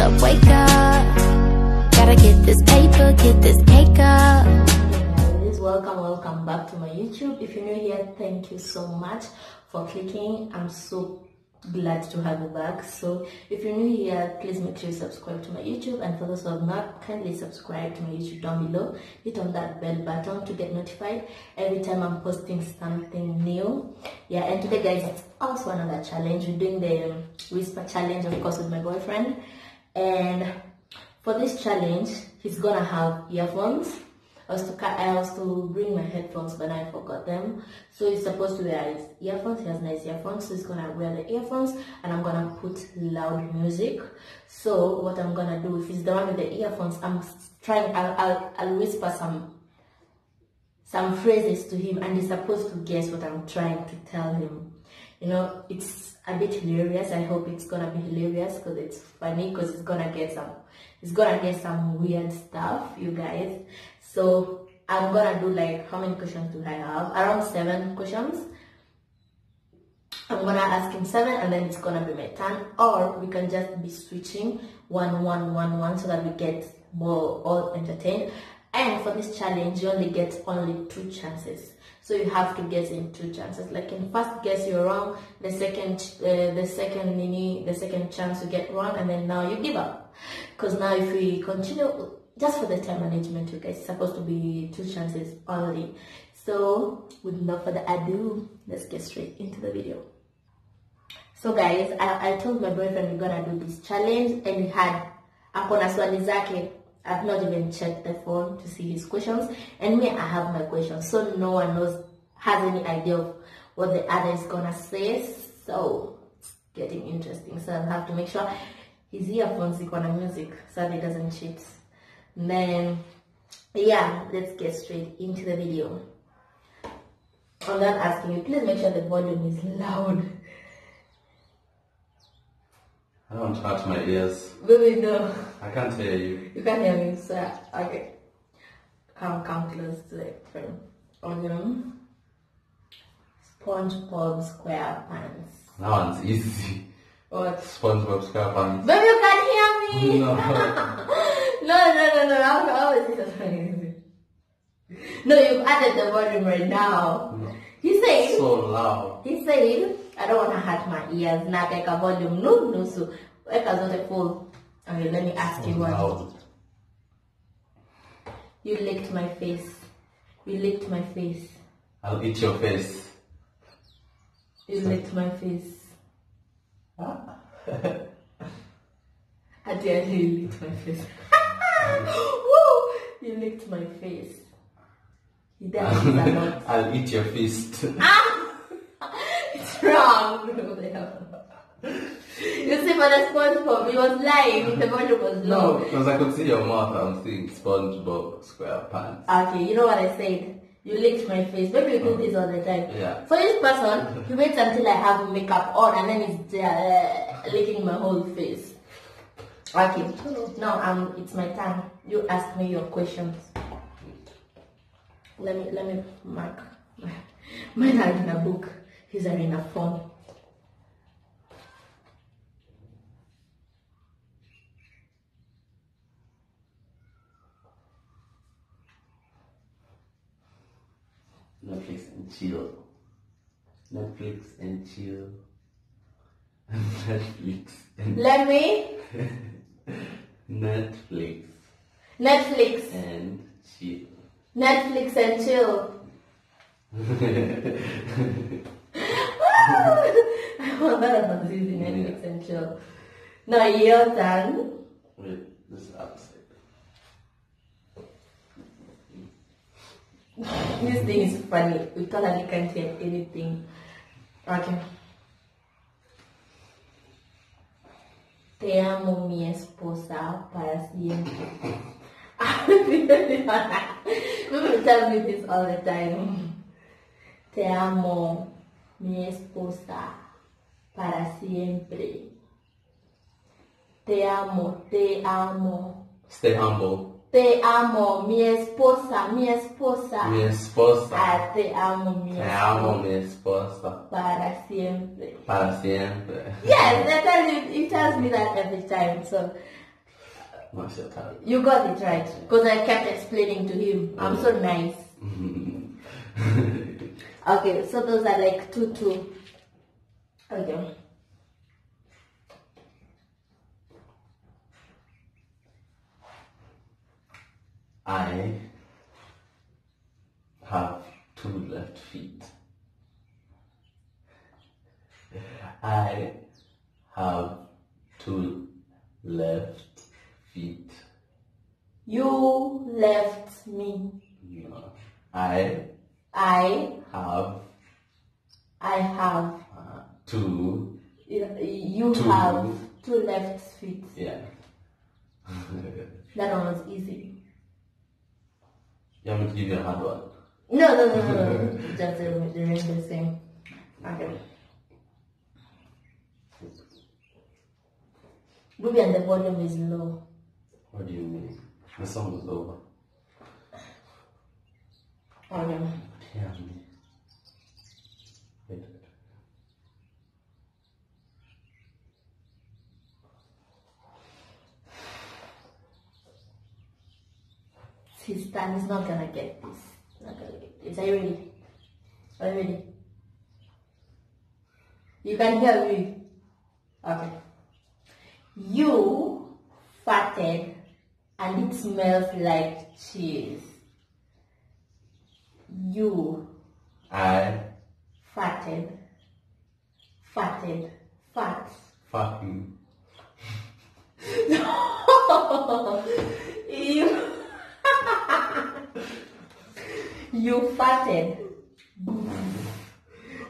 up, wake up. Gotta get this paper, get this cake up. welcome welcome back to my youtube. If you're new here thank you so much for clicking. I'm so glad to have you back. So if you're new here please make sure you subscribe to my youtube. And for those who have not kindly subscribe to my youtube down below. Hit on that bell button to get notified every time i'm posting something new. Yeah and today guys it's also another challenge. We're doing the whisper challenge of course with my boyfriend and for this challenge he's gonna have earphones I was to I was to bring my headphones, but I forgot them. So he's supposed to wear his earphones. He has nice earphones, so he's gonna wear the earphones, and I'm gonna put loud music. So what I'm gonna do, if he's the one with the earphones, I'm trying. I'll, I'll, I'll whisper some some phrases to him, and he's supposed to guess what I'm trying to tell him. You know, it's a bit hilarious. I hope it's gonna be hilarious because it's funny because it's gonna get some, it's gonna get some weird stuff, you guys. So I'm gonna do like how many questions do I have? Around seven questions. I'm gonna ask him seven and then it's gonna be my turn. Or we can just be switching one, one, one, one so that we get more all entertained. And for this challenge, you only get only two chances. So you have to guess in two chances. Like in first guess you're wrong, the second, uh, the second mini, the second chance you get wrong, and then now you give up. Because now if we continue, just for the time management, you guys, it's supposed to be two chances only. So with no further ado, let's get straight into the video. So guys, I, I told my boyfriend we're gonna do this challenge and we had akona swali zake. I've not even checked the phone to see his questions. And me, I have my questions. So no one knows, has any idea of what the other is gonna say. So it's getting interesting. So I'll have to make sure his earphones iko na music so that he doesn't cheat. And then, yeah, let's get straight into the video. I'm not asking you, please make sure the volume is loud. I don't touch my ears. Baby, no. I can't hear you. You can't hear me, so okay. Come, come close to the frame. Onion. SpongeBob SquarePants. That one's easy. What? SpongeBob SquarePants. Baby, you can hear me! No. no, no, no, no. I always say. No, you've added the volume right now. No. He said, So loud. he said, I don't want to hurt my ears. Na weka volume no nusu. Weka zote full. Okay, let me ask you one. You licked my face. You licked my face. I'll eat your face. You licked my face. At the end, you licked my face. Woo! You licked my face. He does a lot. I'll eat your fist. Ah! You see, for the SpongeBob, he was lying. The volume was No, because I could see your mouth. I'm seeing SpongeBob SquarePants. Okay, you know what I said? You licked my face. Maybe you do this all the time. Yeah. For this person, he waits until I have makeup on and then he's there uh, licking my whole face. Okay. Now um, it's my turn. You ask me your questions. Let me let me mark. Mine are in a book. Are in a phone. Netflix and chill. Netflix and chill. Netflix and Let me Netflix Netflix. and chill. Netflix and chill. I want that was easy. Netflix and chill. Now your turn. Wait, this is upside. This thing is funny. We totally can't hear anything. Okay. Te amo mi esposa para siempre. People tell me this all the time. Te amo mi esposa para siempre. Te amo, te amo. Stay humble. Te amo, mi esposa, mi esposa. Mi esposa. Ah, te amo, mi Te esposa. amo, mi esposa. Para siempre. Para siempre. Yes, that tells you, it tells me that every time. So What's your turn? You got it right. Because I kept explaining to him. I'm so nice. Okay, so those are like two, two. Okay. I have two left feet. I have two left feet. You left me. No. I I, have I have. uh, two. You Two. have two left feet. Yeah. That one was easy. you want me to give you a hard one? No, no, no, no, no. Just the, the ring the same. Okay. Ruby and the volume is low. What do you mean? The song is over. Okay. Hear me. Wait. wait. Sister is not gonna get this. Not gonna get this. Are you ready? Are you ready? You can hear me. Okay. You farted and it smells like cheese. You I farted. Farted. Fat. fuck you. you you farted.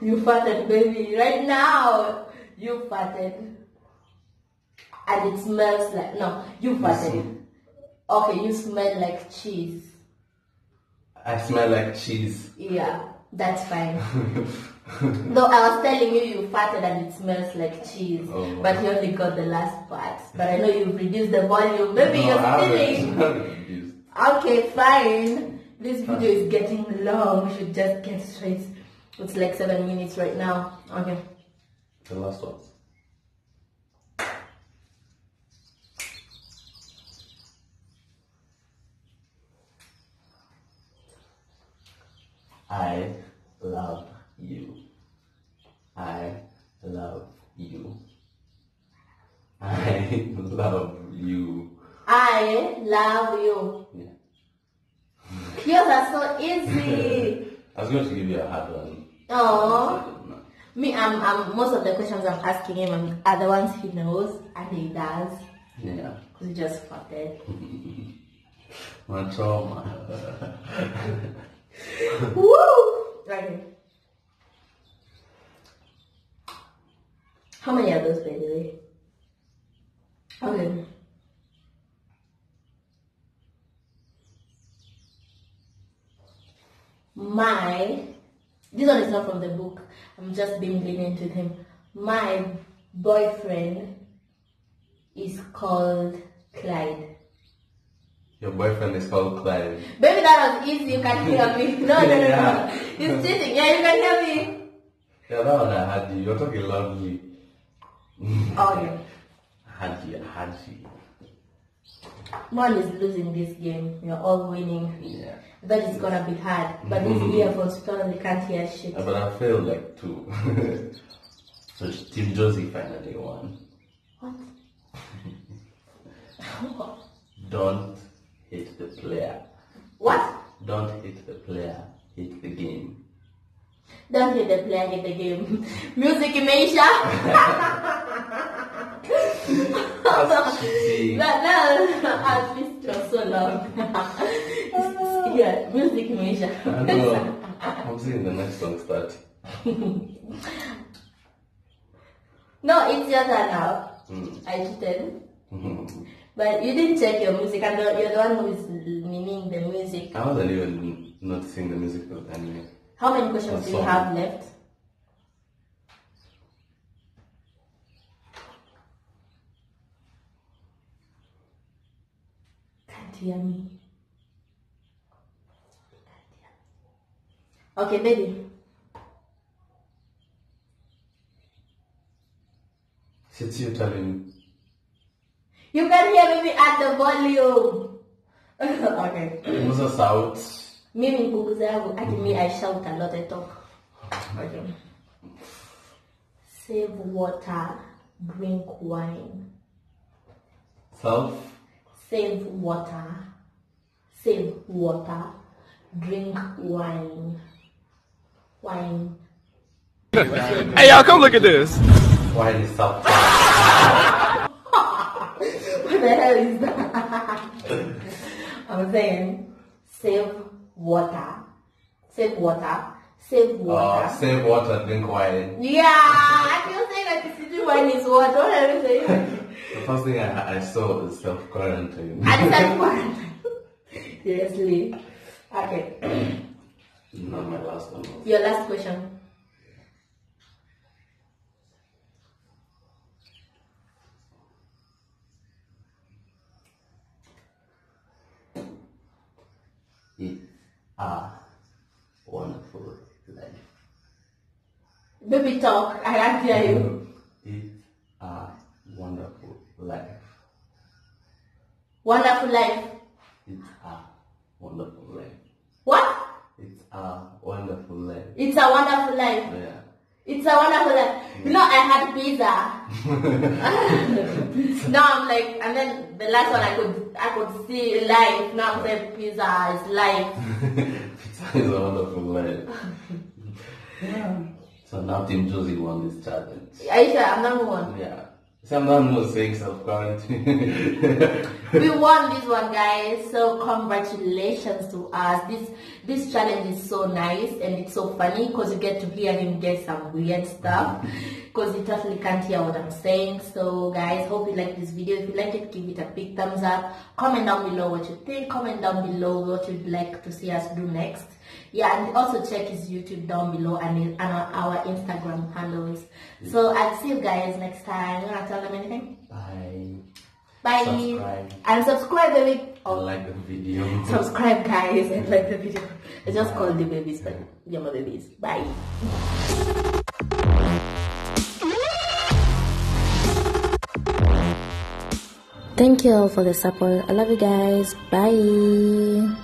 You farted, baby. Right now, you farted. And it smells like no, you farted. Okay, you smell like cheese. I smell like cheese. Yeah, that's fine. Though I was telling you you farted and it smells like cheese, Oh. but you only got the last part. But I know you've reduced the volume. Maybe No, you're stealing. I haven't confused. Okay, fine. This video is getting long. We should just get straight. It's like seven minutes right now. Okay. The last one. I love you. I love you. I love you. I love you. Yeah. Yours are so easy. I was going to give you a hard one. Aww. Me, I'm, I'm, most of the questions I'm asking him are the ones he knows and he does. Yeah. Because he just farted. My trauma. Woo! Okay. How many of those, by the? Okay. My, this one is not from the book. I'm just being lenient with him. My boyfriend is called Clyde. Your boyfriend is called Clive. Baby, that was easy. You can hear me. No, no, no, no. Yeah. He's cheating. Yeah, you can hear me. Yeah, that one I had you. You're talking loudly. Okay. I had you, I had you. One is losing this game. You're all winning. Yeah. That is gonna be hard. But these earphones probably can't hear shit. Uh, But I failed like two. so Team Josie finally won. What? Don't hit the player. what? Don't hit the player. Hit the game. Don't hit the player, hit the game. Music Meisha. That's cheating. that, that, at least it was so long. yeah, Music Meisha. I know. I'm seeing the next song start. No, it's your turn now. Mm. I cheated. But you didn't check your music, and the- you're the one who is meaning the music. I wasn't even noticing the music anyway. How many questions do you have left? Can't hear me. Can't hear me. Okay, baby. It's you telling me. You can hear me at the volume. okay. Punguza sauti. Mimi mpunguza yangu hadi me I shout a lot I talk. Okay. Save water, drink wine. Self. Save water. Save water. Drink wine. Wine. Hey, y'all, come look at this. Why is self? What the hell is that? I'm saying save water. Save water. Save water. Uh, save water, drink wine. yeah, I feel saying that the city wine is water. What are you saying? The first thing I, I saw is self quarantine. I said one. Seriously. Okay. Not my last one. Your last question. It a ah, wonderful life. Baby talk. I can't hear you. It's a wonderful life. Wonderful life. It's a wonderful life. What? It's a wonderful life. It's a wonderful life. Yeah. It's a wonderful life. Mm. You know, I had pizza. now I'm like, and then the last one I could, I could see life. Now I'm saying pizza is life. Pizza is a wonderful life. yeah. So now Team Josie won this challenge. Sure? I'm number one. Yeah. So I'm not more saying self quarantine. we won this one guys. So congratulations to us. This this challenge is so nice and it's so funny because you get to hear him get some weird stuff because you totally can't hear what i'm saying. So guys hope you like this video. If you like it give it a big thumbs up. Comment down below what you think. Comment down below what you'd like to see us do next yeah and also check his youtube down below and, his- and our, our instagram handles so i'll see you guys next time you wanna tell them anything Bye. Bye. Subscribe. And subscribe, baby. Or like the video. Subscribe, guys, and like the video. I just called the babies, but you're my babies. Bye. Thank you all for the support. I love you guys. Bye.